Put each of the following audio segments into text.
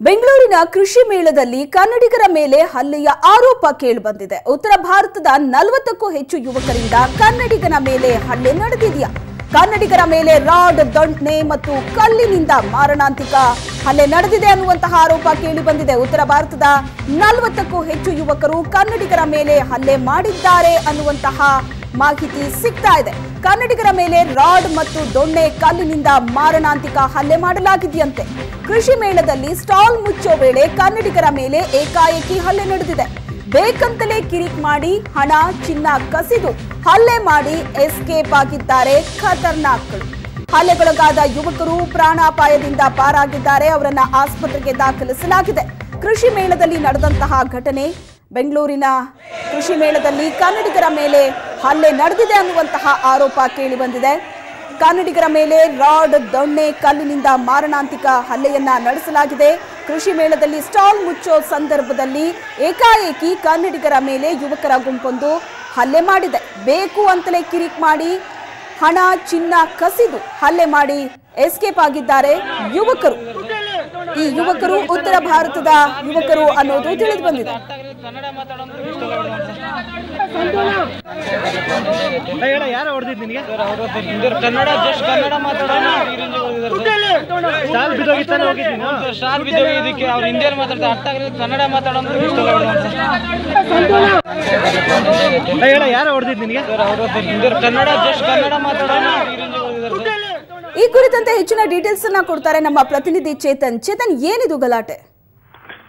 ಬೆಂಗಳೂರಿನ ಕೃಷಿ ಮೇಳದಲ್ಲಿ ಕನ್ನಡಿಗರ ಮೇಲೆ ಹಲ್ಲೆಯ ಆರೋಪ ಕೇಳಿಬಂದಿದೆ. ಉತ್ತರ ಭಾರತದ ನಲವತ್ತಕ್ಕೂ ಹೆಚ್ಚು ಯುವಕರಿಂದ ಕನ್ನಡಿಗನ ಮೇಲೆ ಹಲ್ಲೆ ನಡೆದಿದೆಯಾ? ಕನ್ನಡಿಗರ ಮೇಲೆ ರಾಡ್, ದಂಟ್ನೆ ಮತ್ತು ಕಲ್ಲಿನಿಂದ ಮಾರಣಾಂತಿಕ ಹಲ್ಲೆ ನಡೆದಿದೆ ಅನ್ನುವಂತಹ ಆರೋಪ ಕೇಳಿಬಂದಿದೆ. ಉತ್ತರ ಭಾರತದ ನಲವತ್ತಕ್ಕೂ ಹೆಚ್ಚು ಯುವಕರು ಕನ್ನಡಿಗರ ಮೇಲೆ ಹಲ್ಲೆ ಮಾಡಿದ್ದಾರೆ ಅನ್ನುವಂತಹ ಮಾಹಿತಿ ಸಿಗ್ತಾ ಇದೆ. ಕನ್ನಡಿಗರ ಮೇಲೆ ರಾಡ್ ಮತ್ತು ದೊಣ್ಣೆ ಕಲ್ಲಿನಿಂದ ಮಾರಣಾಂತಿಕ ಹಲ್ಲೆ ಮಾಡಲಾಗಿದೆಯಂತೆ. ಕೃಷಿ ಮೇಳದಲ್ಲಿ ಸ್ಟಾಲ್ ಮುಚ್ಚೋ ವೇಳೆ ಕನ್ನಡಿಗರ ಮೇಲೆ ಏಕಾಏಕಿ ಹಲ್ಲೆ ನಡೆದಿದೆ. ಬೇಕಂತಲೇ ಕಿರಿಕ್ ಮಾಡಿ ಹಣ, ಚಿನ್ನ ಕಸಿದು ಹಲ್ಲೆ ಮಾಡಿ ಎಸ್ಕೇಪ್ ಆಗಿದ್ದಾರೆ ಖತರ್ನಾಕ್ಗಳು. ಹಲ್ಲೆಗೊಳಗಾದ ಯುವಕರು ಪ್ರಾಣಾಪಾಯದಿಂದ ಪಾರಾಗಿದ್ದಾರೆ. ಅವರನ್ನ ಆಸ್ಪತ್ರೆಗೆ ದಾಖಲಿಸಲಾಗಿದೆ. ಕೃಷಿ ಮೇಳದಲ್ಲಿ ನಡೆದಂತಹ ಘಟನೆ ಬೆಂಗಳೂರಿನ ಕೃಷಿ ಮೇಳದಲ್ಲಿ ಕನ್ನಡಿಗರ ಮೇಲೆ ಹಲ್ಲೆ ನಡೆದಿದೆ ಅನ್ನುವಂತಹ ಆರೋಪ ಕೇಳಿಬಂದಿದೆ. ಕನ್ನಡಿಗರ ಮೇಲೆ ರಾಡ್, ದೊಣ್ಣೆ, ಕಲ್ಲಿನಿಂದ ಮಾರಣಾಂತಿಕ ಹಲ್ಲೆಯನ್ನ ನಡೆಸಲಾಗಿದೆ. ಕೃಷಿ ಮೇಳದಲ್ಲಿ ಸ್ಟಾಲ್ ಮುಚ್ಚೋ ಸಂದರ್ಭದಲ್ಲಿ ಏಕಾಏಕಿ ಕನ್ನಡಿಗರ ಮೇಲೆ ಯುವಕರ ಗುಂಪೊಂದು ಹಲ್ಲೆ ಮಾಡಿದೆ. ಬೇಕು ಅಂತಲೇ ಕಿರಿಕ್ ಮಾಡಿ, ಹಣ, ಚಿನ್ನ ಕಸಿದು ಹಲ್ಲೆ ಮಾಡಿ ಎಸ್ಕೇಪ್ ಆಗಿದ್ದಾರೆ ಯುವಕರು. ಈ ಯುವಕರು ಉತ್ತರ ಭಾರತದ ಯುವಕರು ಅನ್ನೋದು ತಿಳಿದು ಬಂದಿದೆ ಕನ್ನಡ ಮಾತಾಡೋದು ಇಷ್ಟ ಇಲ್ಲ ಹೇಳ ಯಾರು ಹೊಡೆದಿದ್ದು ನಿನಗೆ? ಕನ್ನಡ ಜಸ್ಟ್ ಕನ್ನಡ ಮಾತಾಡೋಣ. ಸಾಲ್ ಬಿದ್ದೋಗಿತ್ತಾನೆ ಹೋಗಿದ್ದು ನೀನು ಶಾಲ್ ಬಿದ್ದೋಗಿ ಇದಕ್ಕೆ ಅವ್ರು ಹಿಂದಿಯಲ್ಲಿ ಮಾತಾಡ್ತಾರೆ ಅರ್ಥ ಆಗಿರೋದು ಕನ್ನಡ ಮಾತಾಡೋಣ ಹೇಳ ಯಾರು ಹೊಡೆದಿದ್ದು ನಿನಗೆ? ಕನ್ನಡ ಜಸ್ಟ್ ಕನ್ನಡ ಮಾತಾಡೋಣ. ಈ ಕುರಿತಂತೆ ಹೆಚ್ಚಿನ ಡೀಟೇಲ್ಸ್ ಅನ್ನ ಕೊಡ್ತಾರೆ ನಮ್ಮ ಪ್ರತಿನಿಧಿ ಚೇತನ್. ಚೇತನ್ ಏನಿದು ಗಲಾಟೆ?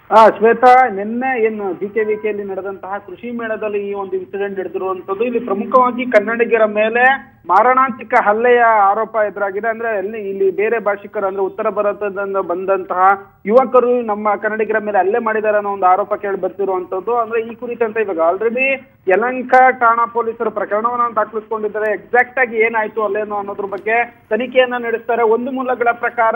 ಆ, ಶ್ವೇತಾ, ನಿನ್ನೆ ಏನು ಜಿ ಕೆ ವಿ ಕೆಯಲ್ಲಿ ನಡೆದಂತಹ ಕೃಷಿ ಮೇಳದಲ್ಲಿ ಈ ಒಂದು ಇನ್ಸಿಡೆಂಟ್ ನಡೆದಿರುವಂತದ್ದು ಇಲ್ಲಿ ಪ್ರಮುಖವಾಗಿ ಕನ್ನಡಿಗರ ಮೇಲೆ ಮಾರಣಾಂತಿಕ ಹಲ್ಲೆಯ ಆರೋಪ ಎದುರಾಗಿದೆ ಅಂದ್ರೆ ಅಲ್ಲಿ ಇಲ್ಲಿ ಬೇರೆ ಭಾಷಿಕರು ಅಂದ್ರೆ ಉತ್ತರ ಭಾರತದಿಂದ ಬಂದಂತಹ ಯುವಕರು ನಮ್ಮ ಕನ್ನಡಿಗರ ಮೇಲೆ ಹಲ್ಲೆ ಮಾಡಿದ್ದಾರೆ ಅನ್ನೋ ಒಂದು ಆರೋಪ ಕೇಳಿ ಬರ್ತಿರುವಂತದ್ದು. ಅಂದ್ರೆ ಈ ಕುರಿತಂತೆ ಇವಾಗ ಆಲ್ರೆಡಿ ಯಲಂಕ ಠಾಣಾ ಪೊಲೀಸರು ಪ್ರಕರಣವನ್ನ ದಾಖಲಿಸಿಕೊಂಡಿದ್ದಾರೆ. ಎಕ್ಸಾಕ್ಟ್ ಆಗಿ ಏನಾಯ್ತು ಅಲ್ಲೇನೋ ಅನ್ನೋದ್ರ ಬಗ್ಗೆ ತನಿಖೆಯನ್ನ ನಡೆಸ್ತಾರೆ. ಒಂದು ಮೂಲಗಳ ಪ್ರಕಾರ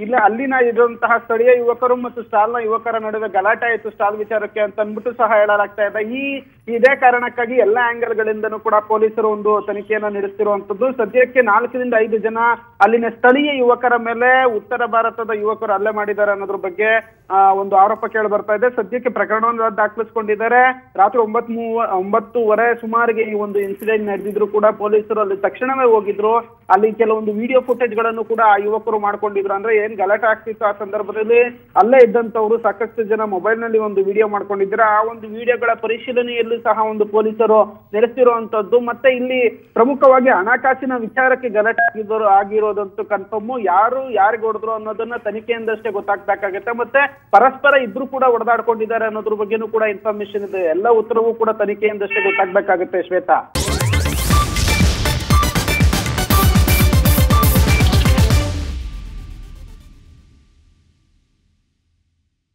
ಇಲ್ಲ, ಅಲ್ಲಿನ ಇರುವಂತಹ ಸ್ಥಳೀಯ ಯುವಕರು ಮತ್ತು ಸ್ಟಾಲ್ನ ಯುವಕರ ನಡುವೆ ಗಲಾಟೆ ಆಯಿತು ಸ್ಟಾಲ್ ವಿಚಾರಕ್ಕೆ ಅಂತ ಅಂದ್ಬಿಟ್ಟು ಸಹ ಹೇಳಲಾಗ್ತಾ ಇದೆ. ಈ, ಇದೇ ಕಾರಣಕ್ಕಾಗಿ ಎಲ್ಲಾ ಆಂಗಲ್ ಗಳಿಂದನೂ ಕೂಡ ಪೊಲೀಸರು ಒಂದು ತನಿಖೆಯನ್ನ ನಡೆಸ್ತಿರುವಂತದ್ದು ಸದ್ಯಕ್ಕೆ ನಾಲ್ಕರಿಂದ ಐದು ಜನ ಅಲ್ಲಿನ ಸ್ಥಳೀಯ ಯುವಕರ ಮೇಲೆ ಉತ್ತರ ಭಾರತದ ಯುವಕರು ಹಲ್ಲೆ ಮಾಡಿದ್ದಾರೆ ಅನ್ನೋದ್ರ ಬಗ್ಗೆ ಒಂದು ಆರೋಪ ಕೇಳಿ ಬರ್ತಾ ಇದೆ. ಸದ್ಯಕ್ಕೆ ಪ್ರಕರಣವನ್ನು ದಾಖಲಿಸಿಕೊಂಡಿದ್ದಾರೆ. ರಾತ್ರಿ ಒಂಬತ್ ಮೂವ, ಒಂಬತ್ತುವರೆ ಸುಮಾರಿಗೆ ಈ ಒಂದು ಇನ್ಸಿಡೆಂಟ್ ನಡೆದಿದ್ರು ಕೂಡ ಪೊಲೀಸರು ಅಲ್ಲಿ ತಕ್ಷಣವೇ ಹೋಗಿದ್ರು. ಅಲ್ಲಿ ಕೆಲವೊಂದು ವಿಡಿಯೋ ಫುಟೇಜ್ಗಳನ್ನು ಕೂಡ ಆ ಯುವಕರು ಮಾಡ್ಕೊಂಡಿದ್ರು. ಅಂದ್ರೆ ಏನ್ ಗಲಾಟೆ ಆಗ್ತಿತ್ತು ಆ ಸಂದರ್ಭದಲ್ಲಿ? ಅಲ್ಲೇ ಇದ್ದಂತವ್ರು ಸಾಕಷ್ಟು ಜನ ಮೊಬೈಲ್ನಲ್ಲಿ ಒಂದು ವಿಡಿಯೋ ಮಾಡ್ಕೊಂಡಿದ್ರು ಆ ಒಂದು ವಿಡಿಯೋಗಳ ಪರಿಶೀಲನೆಯಲ್ಲೂ ಸಹ ಒಂದು ಪೊಲೀಸರು ನಡೆಸಿರುವಂತದ್ದು ಮತ್ತೆ ಇಲ್ಲಿ ಪ್ರಮುಖವಾಗಿ ಹಣಕಾಸಿನ ವಿಚಾರಕ್ಕೆ ಗಲಾಟೆ ಆಗಿದ್ರು ಆಗಿರೋದಂತೂ ಕನ್ಫರ್ಮ್ ಯಾರು ಯಾರಿಗೆ ಹೊಡೆದ್ರು ಅನ್ನೋದನ್ನ ತನಿಖೆಯಿಂದಷ್ಟೇ ಗೊತ್ತಾಗ್ಬೇಕಾಗತ್ತೆ. ಮತ್ತೆ ಪರಸ್ಪರ ಇಬ್ರು ಕೂಡ ಹೊಡೆದಾಡ್ಕೊಂಡಿದ್ದಾರೆ ಅನ್ನೋದ್ರ ಬಗ್ಗೆನೂ ಕೂಡ ಇನ್ಫಾರ್ಮೇಶನ್ ಇದೆ. ಎಲ್ಲ ಉತ್ತರವೂ ಕೂಡ ತನಿಖೆಯಿಂದಷ್ಟೇ ಗೊತ್ತಾಗ್ಬೇಕಾಗತ್ತೆ ಶ್ವೇತಾ.